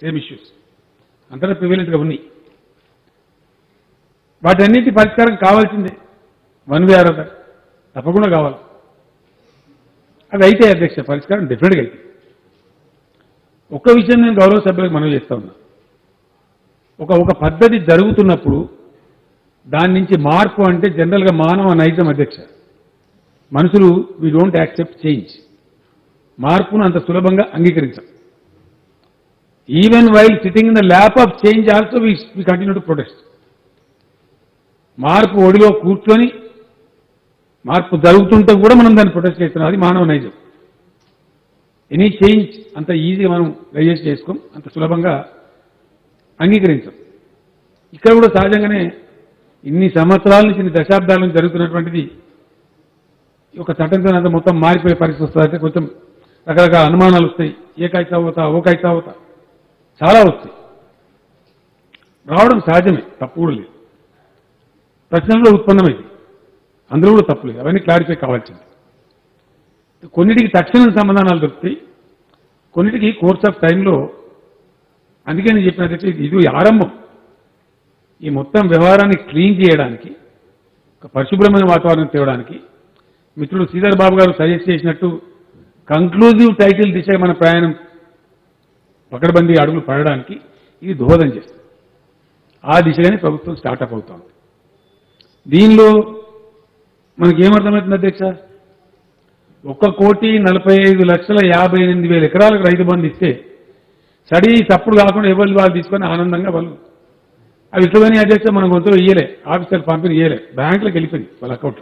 Same issues అంతటా ప్రివిలెంట్గా ఉన్నాయి. వాటన్నిటి పరిష్కారం కావాల్సిందే. One way or other. తప్పకుండా కావాలి. అది అయితే అధ్యక్ష పరిష్కారం డెఫినెట్గా అయితే ఒక్క విషయం నేను గౌరవ సభ్యులకు మనం చేస్తా ఉన్నా. ఒక ఒక పద్ధతి జరుగుతున్నప్పుడు దాని నుంచి మార్పు అంటే జనరల్గా మానవ నైజం అధ్యక్ష. మనుషులు వీ డోంట్ యాక్సెప్ట్ చేంజ్ మార్పును అంత సులభంగా అంగీకరించాం. Even while sitting in the lap of change also we continue to protest మార్పు ఒడిలో కూర్చొని మార్పు జరుగుతుంటే కూడా మనం దాన్ని ప్రొటెస్ట్ చేస్తున్నాం. అది మానవ నైజం ఎనీ చేంజ్ అంత ఈజీగా మనం డైజెస్ట్ చేసుకోం అంత సులభంగా అంగీకరించం. ఇక్కడ కూడా సహజంగానే ఇన్ని సంవత్సరాల నుంచి ఇన్ని దశాబ్దాల నుంచి జరుగుతున్నటువంటిది ఒక చట్టంతో అంత మొత్తం మారిపోయే పరిస్థితి వస్తుంది. అయితే కొంచెం రకరకాల అనుమానాలు వస్తాయి. ఏకైతే అవుతా ఓకైతే అవుతా. చాలా వస్తాయి. రావడం సహజమే తప్పు కూడా లేదు. ప్రశ్నల్లో ఉత్పన్నమైంది అందులో కూడా తప్పు లేదు. అవన్నీ క్లారిఫై కావాల్సింది. కొన్నిటికి తక్షణ సమాధానాలు దొరుకుతాయి. కొన్నిటికి కోర్స్ ఆఫ్ టైంలో అందుకే నేను చెప్పినట్టు ఇది ఆరంభం. ఈ మొత్తం వ్యవహారాన్ని క్లీన్ చేయడానికి ఒక పరిశుభ్రమైన వాతావరణం తేవడానికి మిత్రుడు శ్రీధర్ బాబు గారు సజెస్ట్ చేసినట్టు కంక్లూజివ్ టైటిల్ దిశగా మన ప్రయాణం పకడ్బందీ అడుగులు పడడానికి ఇది దోహదం చేస్తుంది. ఆ దిశగానే ప్రభుత్వం స్టార్టప్ అవుతోంది. దీనిలో మనకి ఏమర్థమవుతుంది అధ్యక్ష? ఒక్క కోటి నలభై ఐదు లక్షల యాభై ఎనిమిది వేల ఎకరాలకు రైతు బంధు ఇస్తే సడీ తప్పుడు కాకుండా ఎవరు వాళ్ళు తీసుకొని ఆనందంగా వాళ్ళు అవి ఇట్లని అధ్యక్ష మనం గొంతులో ఇయ్యలే ఆఫీసర్ పంపిణీ ఇయ్యలే బ్యాంకులకు వెళ్ళిపోయింది వాళ్ళ అకౌంట్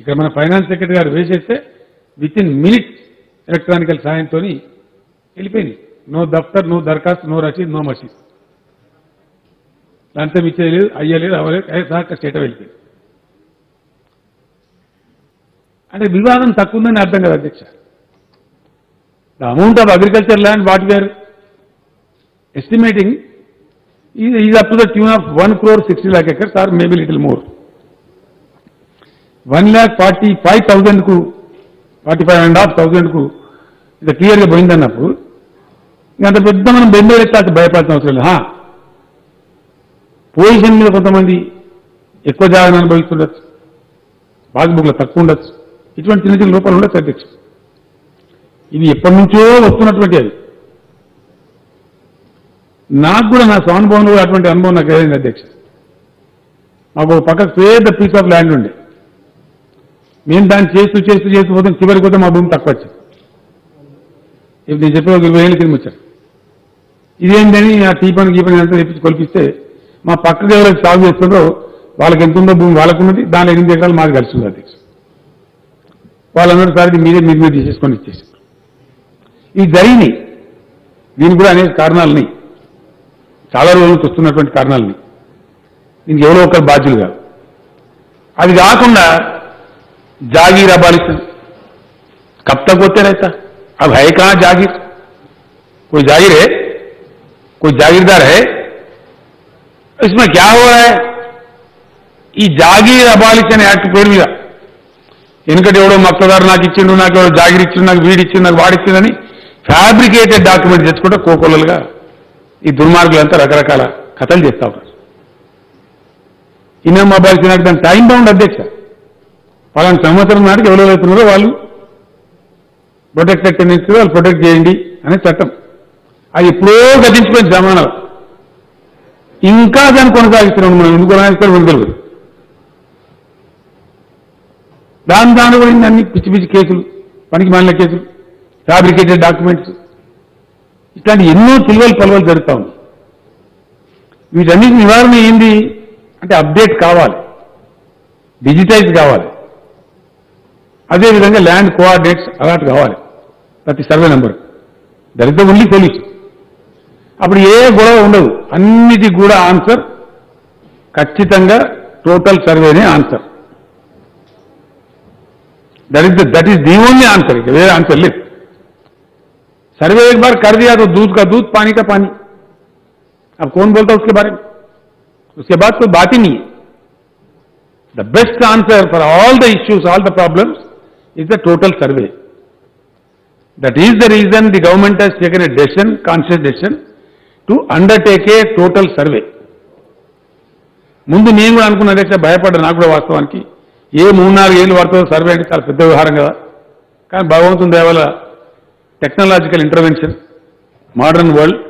ఇక్కడ మన ఫైనాన్స్ సెక్రటరీ గారు వేసేస్తే విత్ ఇన్ మినిట్స్ ఎలక్ట్రానికల్ సాయంతో వెళ్ళిపోయింది. నో దఫ్తర్ నో దరఖాస్తు నో రసీద్ నో మసీద్. లంచం ఇచ్చేయలేదు అయ్యలేదు అవ్వలేదు సార్ స్టేట్ వెళ్ళిపోయింది. అంటే వివాదం తక్కువ ఉందని అర్థం కదా అధ్యక్ష. The amount of agriculture land what we're estimating is up to the tune of one crore sixty lakh acres or maybe little more one lakh forty five థౌజండ్కు forty five and half థౌజండ్కు ఇది క్లియర్గా పోయిందన్నప్పుడు ఇంకా అంత పెద్ద మనం బెంబేలు ఎత్తాల్సి భయపడాల్సిన అవసరం లేదు హా, పొజిషన్ మీద కొంతమంది ఎక్కువ జాగ్రత్త అనుభవిస్తుండొచ్చు. పాస్బుక్లో తక్కువ ఉండొచ్చు. ఇటువంటి చిన్న చిన్న లోపాలు ఉండొచ్చు అధ్యక్ష. ఇది ఎప్పటి నుంచో వస్తున్నటువంటి అది. నాకు కూడా నా స్వానుభవంలో కూడా అటువంటి అనుభవం నాకు ఏదైంది అధ్యక్ష. మాకు పక్క పక్కకు పెద్ద పీస్ ఆఫ్ ల్యాండ్ ఉండే. మేము దాన్ని చేస్తూ చేస్తూ చేస్తూ పోతే చివరికి పోతే మా భూమి తక్కువ వచ్చింది. ఇప్పుడు నేను చెప్పిన ఒక ఇరవై ఏళ్ళ కింద వచ్చాను. ఇదేంటని ఆ టీపని గీపని అంతా తెప్పించి కొలిపిస్తే మా పక్కకు ఎవరైతే సాగు చేస్తుందో వాళ్ళకి ఎంత ఉందో భూమి వాళ్ళకు ఉన్నది దాని ఎనిమిది ఎకరాలు మాకు కలిసి ఉంది అధ్యక్ష వాళ్ళందరూ సార్ ఇది మీరే మీరు మీరు తీసేసుకొని ఇచ్చేసారు ఇది జరిగినాయి దీనికి కూడా అనేక కారణాలని చాలా రోజుల నుంచి వస్తున్నటువంటి కారణాలని దీనికి ఎవరో ఒకరు బాధ్యులు కాదు అది కాకుండా जागीर अबालिशन कब तक होते रहता अब है कहाँ जागीर कोई जागीर है कोई जागीरदार है इसमें क्या हो रहा है ఈ జాగీర్ అబాలిషన్ యాక్ట్ పేరు మీద ఎందుకంటే ఎవడో మక్తదారు నాకు ఇచ్చిండు నాకు ఎవడో జాగీర్ ఇచ్చిండు నాకు వీడి ఇచ్చిండు నాకు వాడిచ్చిందని ఫ్యాబ్రికేటెడ్ డాక్యుమెంట్ తెచ్చుకుంటే కోకొల్లలుగా ఈ దుర్మార్గులంతా రకరకాల కథలు చేస్తా ఉంటారు ఇన్నం అబాలిషన్ యాక్ట్ దాని టైం బౌండ్ అధ్యక్ష పలానా సంవత్సరం నాటికి ఎవరు అవుతున్నారో వాళ్ళు ప్రొటెక్టెడ్ టెండెన్సీ వాళ్ళు ప్రొటెక్ట్ చేయండి అనే చట్టం అది ఎప్పుడో గతించిపోయిన జమానాలు. ఇంకా దాన్ని కొనసాగిస్తున్నాం మనం. ఎందుకు కొనసాగిస్తారో మనకు తెలియదు. దాని దాని కూడా అన్ని పిచ్చి పిచ్చి కేసులు పనికి మాలిన కేసులు ఫ్యాబ్రికేటెడ్ డాక్యుమెంట్స్ ఇట్లాంటి ఎన్నో తెలివలు పలువలు జరుగుతూ ఉంది. వీటన్నిటి నివారణ ఏంది? అంటే అప్డేట్ కావాలి. డిజిటైజ్ కావాలి. అదేవిధంగా ల్యాండ్ కోఆర్డినేట్స్ అలాట్ కావాలి. ప్రతి survey number. That is the only solution అప్పుడు ఏ గొడవ ఉండదు అన్నిటికి కూడా ఆన్సర్ ఖచ్చితంగా total సర్వేనే answer that is that is the only answer है वेरे आंसर लिख सर्वे एक बार कर दिया तो दूध का दूध पानी का पानी अब कौन बोलता है उसके बारे में उसके बाद कोई बात ही नहीं है the best answer for all the issues all the problems is the total survey that is the reason the government has taken a decision conscious decision to undertake a total survey ముందు నేను కూడా అనుకున్న అధ్యక్ష భయపడ్డా నాకు కూడా వాస్తవానికి. ఏ మూడు నాలుగు ఏళ్ళు పడుతుందో సర్వే అంటే చాలా పెద్ద వ్యవహారం కదా. కానీ భగవంతుని దేవాల టెక్నాలజికల్ ఇంటర్వెన్షన్ మోడర్న్ వరల్డ్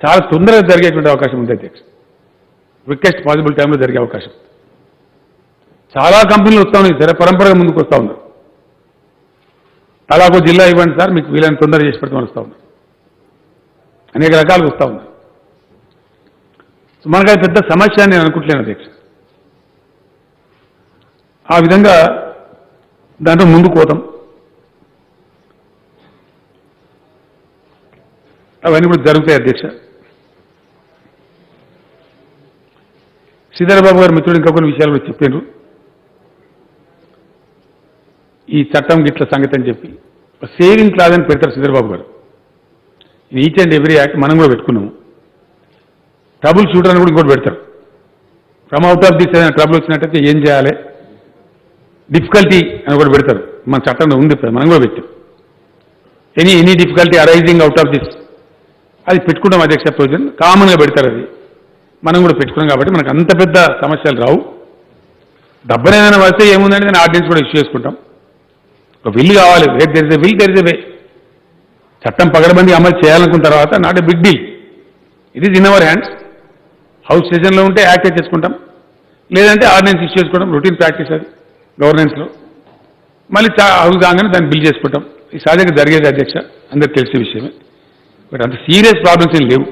చాలా తొందరగా జరిగేటువంటి అవకాశం ఉంది అధ్యక్ష క్విక్కెస్ట్ పాసిబుల్ టైంలో జరిగే అవకాశం. చాలా కంపెనీలు వస్తా ఉన్నాయి సరే పరంపరగా ముందుకు వస్తూ ఉన్నారు. అలాగో జిల్లా ఇవ్వండి సార్ మీకు వీలైన తొందర చేసి పెడతామని వస్తూ ఉన్నారు. అనేక రకాలుగా వస్తూ ఉన్నాయి సో మనకు పెద్ద సమస్య అని నేను అనుకుంటలేను అధ్యక్ష. ఆ విధంగా దాంట్లో ముందుకు పోతాం. అవన్నీ కూడా జరుగుతాయి అధ్యక్ష. శ్రీధరబాబు గారు మిత్రుడు ఇంకా కొన్ని విషయాలు కూడా చెప్పారు ఈ చట్టం గిట్ల సంగతి అని చెప్పి. సేవింగ్ క్లాజ్ అని పెడతారు శ్రీధరబాబు గారు. ఈచ్ అండ్ ఎవ్రీ యాక్ట్ మనం కూడా పెట్టుకున్నాము ట్రబుల్ షూటర్ అని కూడా ఇంకోటి పెడతారు. From out of this trouble వచ్చినట్టయితే ఏం చేయాలి? డిఫికల్టీ అని కూడా పెడతారు. మన చట్టంలో ఉంది మనం కూడా పెట్టాం. Any any difficulty arising out of this అది పెట్టుకుంటాం అధ్యక్ష ప్రొవిజన్ కామన్గా పెడతారు అది. మనం కూడా పెట్టుకున్నాం కాబట్టి మనకు అంత పెద్ద సమస్యలు రావు. డబ్బునేమైనా వస్తే ఏముందంటే నేను ఆర్డినెన్స్ కూడా ఇష్యూ చేసుకుంటాం. ఒక విల్ కావాలి. Where there is will there is way చట్టం పగడబంది అమలు చేయాలనుకున్న తర్వాత not a big deal it is in our hands house సెషన్లో ఉంటే యాక్ట్ చేసుకుంటాం. లేదంటే ఆర్డినెన్స్ ఇష్యూ చేసుకోవడం రొటీన్ ప్రాక్టీస్ అది గవర్నెన్స్లో మళ్ళీ హౌస్ కాగానే దాన్ని బిల్ చేసుకుంటాం. ఈ సహజంగా జరిగేది అధ్యక్ష అందరికి తెలిసే విషయమే. బట్ అంత సీరియస్ ప్రాబ్లమ్స్ ఏం లేవు.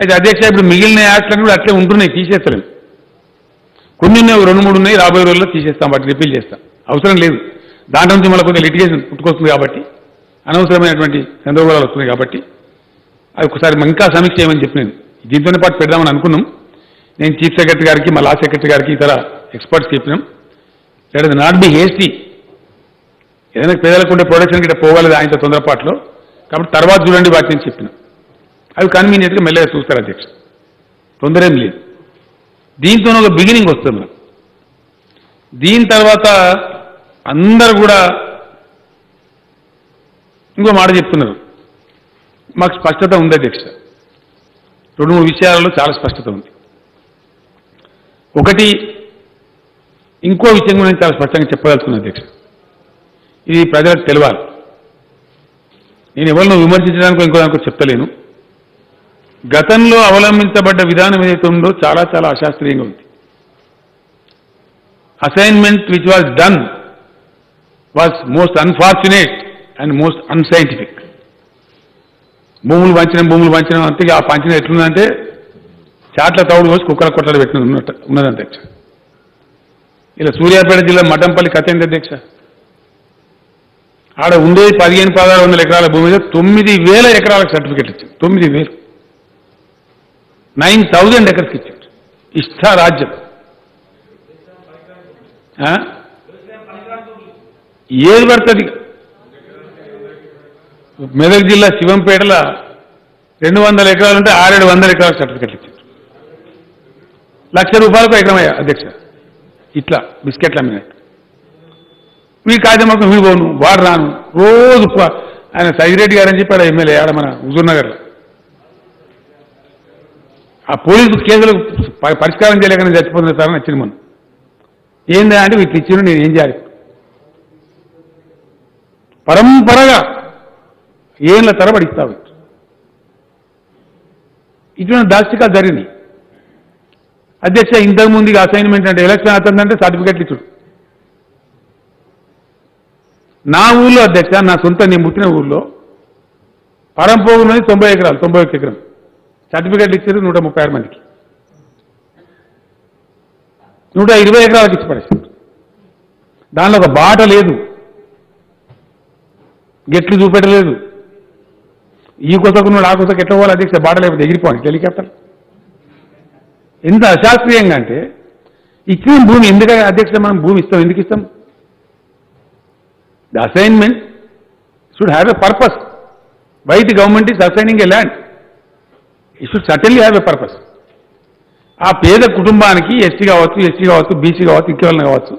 అయితే అధ్యక్ష ఇప్పుడు మిగిలిన యాక్ట్లను కూడా అట్లే ఉంటున్నాయి తీసేస్తలేము కొన్ని ఉన్నాయి రెండు మూడు ఉన్నాయి రాబోయే రోజుల్లో తీసేస్తాం వాటిని రిపీల్ చేస్తాం. అవసరం లేదు. దాంట్లో నుంచి మళ్ళీ కొంత లిటిగేషన్ పుట్టుకొస్తుంది కాబట్టి. అనవసరమైనటువంటి గందరగోళాలు వస్తున్నాయి కాబట్టి అది ఒకసారి ఇంకా సమీక్ష చేయమని చెప్పి నేను దీంతోనే పాటు పెడదామని అనుకున్నాం. నేను చీఫ్ సెక్రటరీ గారికి మా లా సెక్రటరీ గారికి ఇతర ఎక్స్పర్ట్స్ చెప్పినాం. Let us not be hasty ఏదైనా పేదలకు ఉండే ప్రొడక్షన్ గిట్ట పోవాలి ఆయనతో తొందరపాట్లో. కాబట్టి తర్వాత చూడండి వాటి నేను చెప్పిన. అవి కన్వీనియంట్గా మెల్లగా చూస్తారు అధ్యక్ష. తొందర ఏం లేదు. దీంతో ఒక బిగినింగ్ వస్తుంది దీని తర్వాత అందరు కూడా ఇంకో మాట చెప్తున్నారు. మాకు స్పష్టత ఉంది అధ్యక్ష. రెండు మూడు విషయాలలో చాలా స్పష్టత ఉంది. ఒకటి ఇంకో విషయం కూడా చాలా స్పష్టంగా చెప్పదలుచుకున్నాను అధ్యక్ష. ఇది ప్రజలకు తెలియాలి నేను ఎవరినో విమర్శించడానికి ఇంకో దానికో చెప్తలేను. గతంలో అవలంబించబడ్డ విధానం ఏదైతే ఉందో చాలా చాలా అశాస్త్రీయంగా ఉంది. Assignment which was done was most unfortunate and most unscientific. భూములు పంచినాం భూములు పంచినాం అంతే ఆ పంచిన ఎట్లుందంటే చాట్ల తౌడు కోసి కుక్కల కొట్లాడు పెట్టినది ఉన్నట్టు ఉన్నది అధ్యక్ష. ఇలా సూర్యాపేట జిల్లా మఠంపల్లి కథ ఏంటి అధ్యక్ష? ఆడ ఉండేది పదిహేను పదహారు వందల ఎకరాల భూమి మీద తొమ్మిది వేల ఎకరాలకు సర్టిఫికెట్ ఇచ్చింది. తొమ్మిది వేలు. నైన్ థౌజండ్ ఎకర్స్కి ఇచ్చాడు ఇష్ట రాజ్యం ఏది పడుతుంది? మెదక్ జిల్లా శివంపేటల రెండు వందల ఎకరాలు ఉంటే ఆరేడు వందల ఎకరాలకు సర్టిఫికెట్లు ఇచ్చారు. లక్ష రూపాయలకు ఎకరమయ్యా అధ్యక్ష. ఇట్లా బిస్కెట్లు అమ్మినట్టు. వీడి కాజమ్మకు మీ పోను వాడు రాను. రోజు ఆయన సైదిరెడ్డి గారు అని చెప్పాడు ఎమ్మెల్యే ఆడ మన హుజూర్నగర్లో ఆ పోలీసు కేసులు పరిష్కారం చేయలేకనే చచ్చిపోతున్న సార్ నచ్చింది మనం ఏందా అంటే వీటికి ఇచ్చిన నేను ఏం చేయాలి? పరంపరగా ఏళ్ళ తరబడి ఇస్తావు. ఇటువంటి దాష్టికాలు జరిగింది అధ్యక్ష ఇంతకుముందు అసైన్మెంట్ అంటే ఎలక్షన్ అవుతుందంటే సర్టిఫికెట్లు ఇచ్చుడు. నా ఊళ్ళో అధ్యక్ష నా సొంత నేను పుట్టిన ఊళ్ళో పరంపోగు తొంభై ఎకరాలు తొంభై ఒక్క ఎకరం సర్టిఫికెట్లు ఇచ్చారు నూట ముప్పై ఆరు మందికి. నూట ఇరవై ఎకరాలకు ఇచ్చి పడేసారు దానిలో ఒక బాట లేదు. గెట్లు చూపెట్టలేదు. ఈ కొసకున్నాడు ఆ కొసకు ఎట్లా పోవాలి? అధ్యక్ష బాట లేకపోతే ఎగిరిపోవాలి. హెలికాప్టర్ ఎంత అశాస్త్రీయంగా అంటే ఇచ్చిన భూమి ఎందుకంటే అధ్యక్ష మనం భూమి ఇస్తాం? ఎందుకు ఇస్తాం? The assignment should have a purpose why the government is assigning a land it should certainly have a purpose ఆ పేద కుటుంబానికి ఎస్టీ కావచ్చు ఎస్టీ కావచ్చు బీసీ కావచ్చు ఇంకెవరైనా కావచ్చు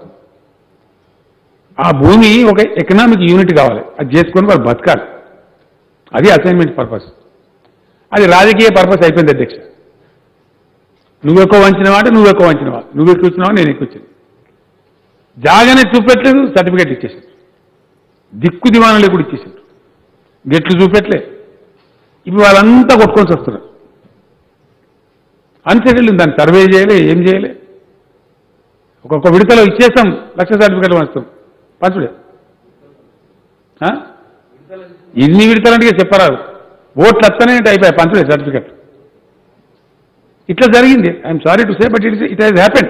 ఆ భూమి ఒక ఎకనామిక్ యూనిట్ కావాలి. అది చేసుకొని వాళ్ళు బతకాలి. అది అసైన్మెంట్ పర్పస్ అది రాజకీయ పర్పస్ అయిపోయింది అధ్యక్ష. నువ్వు ఎక్కువ వంచినవా అంటే నువ్వు ఎక్కువ వంచినవా? నువ్వు ఎక్కువ వచ్చినావా నేను ఎక్కువ ఇచ్చాను జాగానే చూపెట్టలేదు సర్టిఫికేట్ ఇచ్చేసాడు దిక్కు దివాణాలు కూడా ఇచ్చేసాడు గెట్లు చూపెట్టలే. ఇప్పుడు వాళ్ళంతా కొట్టుకొని వస్తున్నారు. అన్సెటిల్ దాన్ని సర్వే చేయలే ఏం చేయలే? ఒక్కొక్క విడతలో ఇచ్చేస్తాం. లక్ష సర్టిఫికెట్లు పంచుతాం. పంచుడే. ఆ? ఇన్ని విడతలంటే చెప్పరాదు. ఓట్లు వస్తానే అయిపోయాయి పంచలేదు సర్టిఫికెట్. ఇట్లా జరిగింది. I'm sorry to say but it it has happen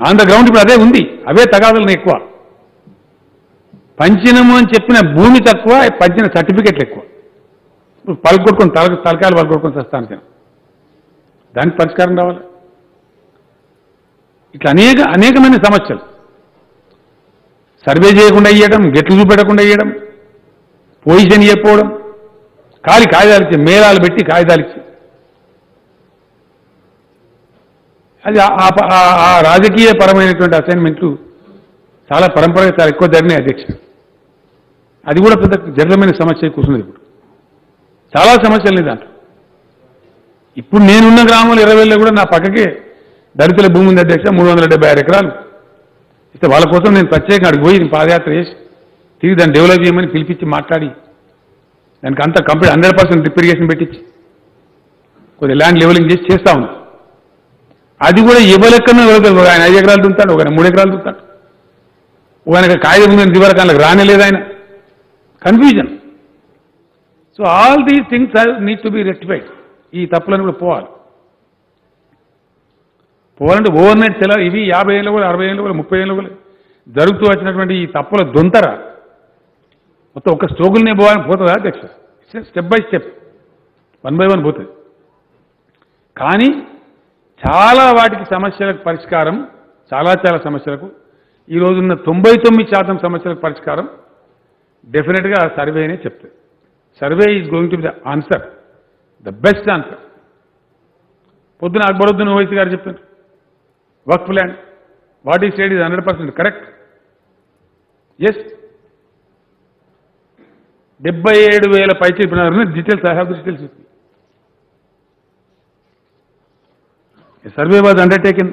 on the ground ఇప్పుడు అదే ఉంది. అవే తగాదులను ఎక్కువ. పంచినము అని చెప్పిన భూమి తక్కువ పంచిన సర్టిఫికెట్లు ఎక్కువ. ఇప్పుడు పలుకొట్టుకొని తల తలకాయలు పలుకొట్టుకొని తెస్తాను నేను. దానికి పరిష్కారం రావాలి. ఇట్లా అనేక అనేకమైన సమస్యలు. సర్వే చేయకుండా ఇవ్వడం గెట్లు చూపెట్టకుండా ఇవ్వడం పొజిషన్ ఇవ్వకపోవడం ఖాళీ కాగితాలు ఇచ్చి మేళాలు పెట్టి కాగితాలు ఇచ్చి అది ఆ- రాజకీయ పరమైనటువంటి అసైన్మెంట్లు చాలా పరంపరగా చాలా ఎక్కువ జరిగినాయి అధ్యక్షుడు అది కూడా పెద్ద జరమైన సమస్య కూర్చున్నది ఇప్పుడు. చాలా సమస్యలు ఉన్నాయి దాంట్లో. ఇప్పుడు నేనున్న గ్రామంలో ఇరవై కూడా నా పక్కకే దళితుల భూమి ఉంది అధ్యక్ష మూడు వందల డెబ్బై ఆరు ఎకరాలు. ఇస్తే వాళ్ళ కోసం నేను ప్రత్యేకంగా అడిగిపోయి పాదయాత్ర చేసి తిరిగి దాన్ని డెవలప్ చేయమని పిలిపించి మాట్లాడి. దానికి అంతా కంప్లీట్ హండ్రెడ్ పర్సెంట్ రిపేరిగేషన్ పెట్టించి. కొద్దిగా ల్యాండ్ లెవెలింగ్ చేసి చేస్తా ఉంది. అది కూడా ఇవ్వలెక్కనో ఇవ్వలేదు ఆయన ఐదు ఎకరాలు దుంతాడు ఒక మూడు ఎకరాలు దుంతాడు ఒక ఆయన కాగితం ఉందని దివరకాలకు రానేలేదు ఆయన. Confusion so all these things need to be rectified ఈ తప్పులను కూడా పోవాలి. పోవాలంటే ఓవర్ నైట్ సెలవు. ఇవి యాభై ఏళ్ళు కూడా అరవై ఏళ్ళు కూడా ముప్పై ఏళ్ళు కూడా జరుగుతూ వచ్చినటువంటి ఈ తప్పుల దొంతర మొత్తం ఒక స్ట్రోగుల్నే పోవాలని పోతుందా అధ్యక్ష? Step by step one by one పోతుంది కానీ చాలా వాటికి సమస్యలకు పరిష్కారం చాలా చాలా సమస్యలకు ఈ రోజున్న తొంభై తొమ్మిది శాతం సమస్యలకు పరిష్కారం డెఫినెట్గా సర్వేనే చెప్తుంది survey is going to be the answer the best answer పొద్దున అక్బరుద్దీన్ ఓవైసీ గారు చెప్పారు వర్క్ ప్లాన్ వాట్ ఈ state is hundred percent correct yes డెబ్బై ఏడు వేల పైకి details I have details survey was undertaken